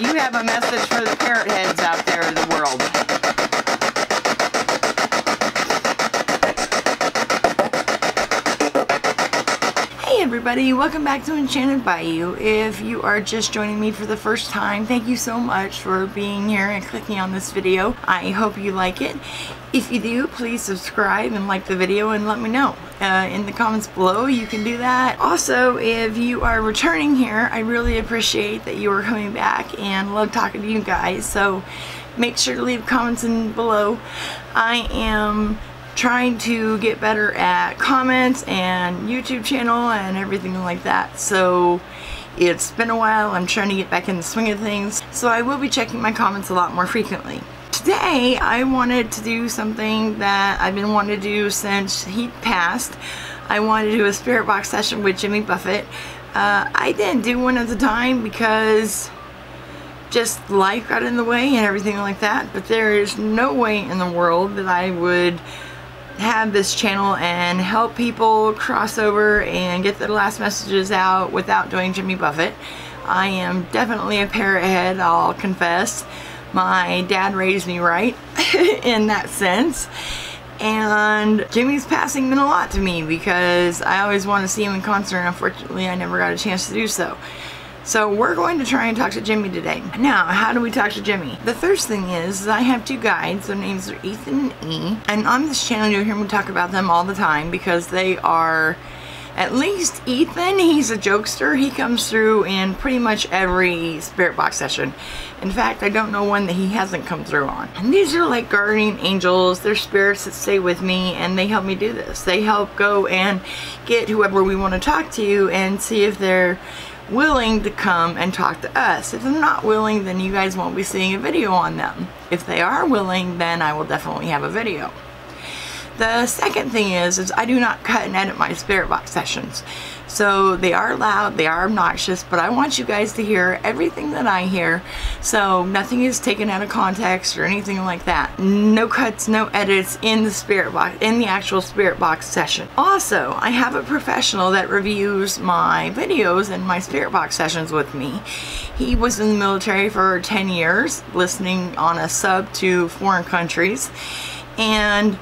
you have a message for the parrot heads out there in the world. Everybody, welcome back to Enchanted Bayou. If you are just joining me for the first time, thank you so much for being here and clicking on this video. I hope you like it. If you do, please subscribe and like the video and let me know. Uh, in the comments below, you can do that. Also, if you are returning here, I really appreciate that you are coming back and love talking to you guys. So make sure to leave comments in below. I am trying to get better at comments and YouTube channel and everything like that. So it's been a while. I'm trying to get back in the swing of things. So I will be checking my comments a lot more frequently. Today I wanted to do something that I've been wanting to do since he passed. I wanted to do a spirit box session with Jimmy Buffett. Uh, I didn't do one at the time because just life got in the way and everything like that. But there is no way in the world that I would have this channel and help people cross over and get their last messages out without doing Jimmy Buffett. I am definitely a parrot head, I'll confess. My dad raised me right in that sense. And Jimmy's passing meant a lot to me because I always want to see him in concert. And unfortunately, I never got a chance to do so. So we're going to try and talk to Jimmy today. Now, how do we talk to Jimmy? The first thing is, I have two guides. Their names are Ethan and E. And on this channel, you'll hear me talk about them all the time because they are at least Ethan, he's a jokester. He comes through in pretty much every spirit box session. In fact, I don't know one that he hasn't come through on. And these are like guardian angels. They're spirits that stay with me and they help me do this. They help go and get whoever we want to talk to and see if they're willing to come and talk to us. If they're not willing, then you guys won't be seeing a video on them. If they are willing, then I will definitely have a video. The second thing is, is I do not cut and edit my spirit box sessions. So they are loud, they are obnoxious, but I want you guys to hear everything that I hear. So nothing is taken out of context or anything like that. No cuts, no edits in the spirit box, in the actual spirit box session. Also, I have a professional that reviews my videos and my spirit box sessions with me. He was in the military for 10 years, listening on a sub to foreign countries. And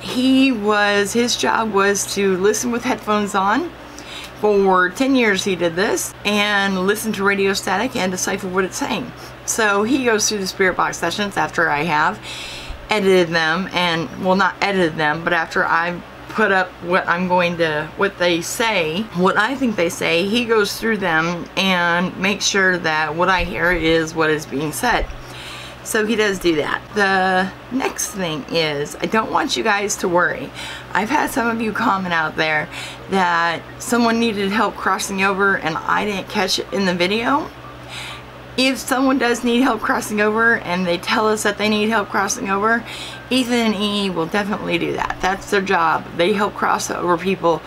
he was, his job was to listen with headphones on for 10 years he did this and listen to radio static and decipher what it's saying. So he goes through the spirit box sessions after I have edited them and, well not edited them, but after I've put up what I'm going to, what they say, what I think they say, he goes through them and makes sure that what I hear is what is being said. So he does do that. The next thing is, I don't want you guys to worry. I've had some of you comment out there that someone needed help crossing over and I didn't catch it in the video. If someone does need help crossing over and they tell us that they need help crossing over, Ethan and E will definitely do that. That's their job. They help cross over people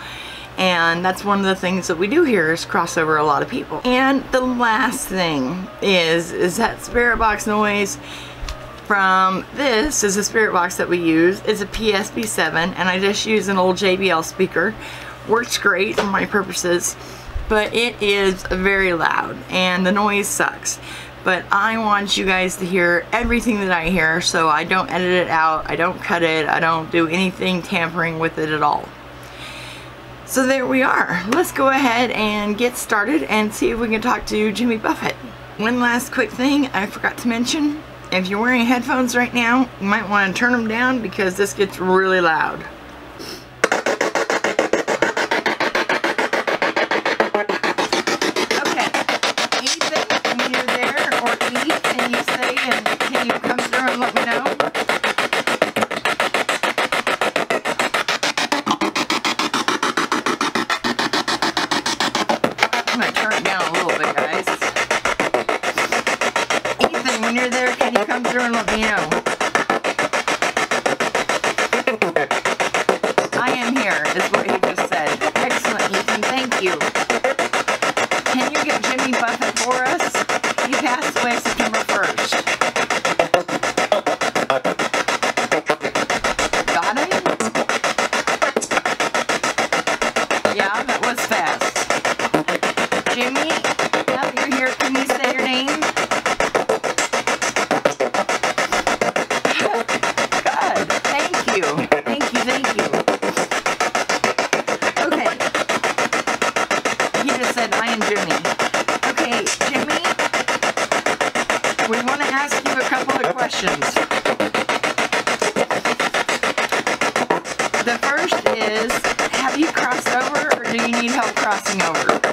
and that's one of the things that we do here is cross over a lot of people. And the last thing is, is that spirit box noise from this is a spirit box that we use. It's a PSB7 and I just use an old JBL speaker. Works great for my purposes, but it is very loud and the noise sucks. But I want you guys to hear everything that I hear so I don't edit it out, I don't cut it, I don't do anything tampering with it at all. So there we are. Let's go ahead and get started and see if we can talk to Jimmy Buffett. One last quick thing I forgot to mention. If you're wearing headphones right now, you might want to turn them down because this gets really loud. for us. You passed away we want to ask you a couple of questions. The first is, have you crossed over or do you need help crossing over?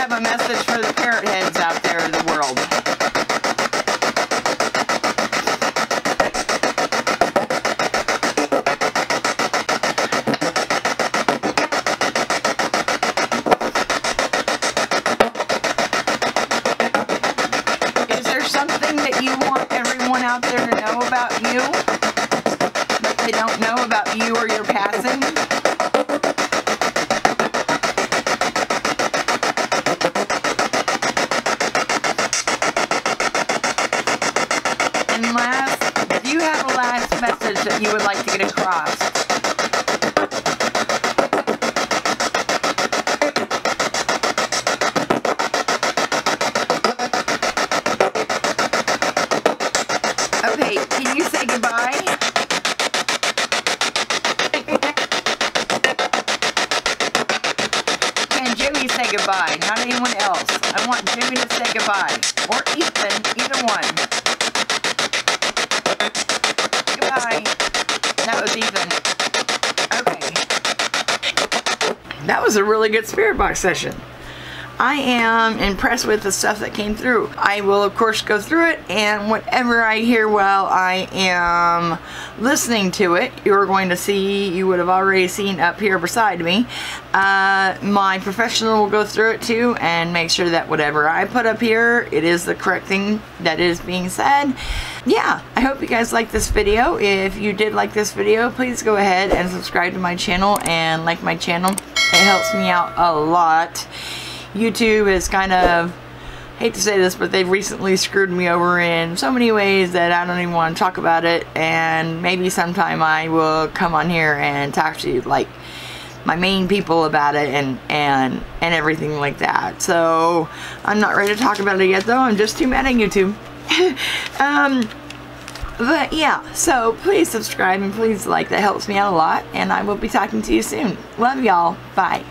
Have a message for the parrot heads out there in the world. Is there something that you want everyone out there to know about you? That they don't know about you or your passing? And last, do you have a last message that you would like to get across? Okay, can you say goodbye? Can Jimmy say goodbye? Not anyone else. I want Jimmy to say goodbye. Or Ethan, either one. That was a really good spirit box session. I am impressed with the stuff that came through. I will of course go through it and whatever I hear while I am listening to it, you're going to see, you would have already seen up here beside me. Uh, my professional will go through it too and make sure that whatever I put up here, it is the correct thing that is being said. Yeah, I hope you guys like this video. If you did like this video, please go ahead and subscribe to my channel and like my channel. It helps me out a lot. YouTube is kind of, hate to say this, but they've recently screwed me over in so many ways that I don't even want to talk about it. And maybe sometime I will come on here and talk to you, like my main people about it and and and everything like that. So I'm not ready to talk about it yet, though. I'm just too mad at YouTube. um, but yeah, so please subscribe and please like. That helps me out a lot. And I will be talking to you soon. Love y'all. Bye.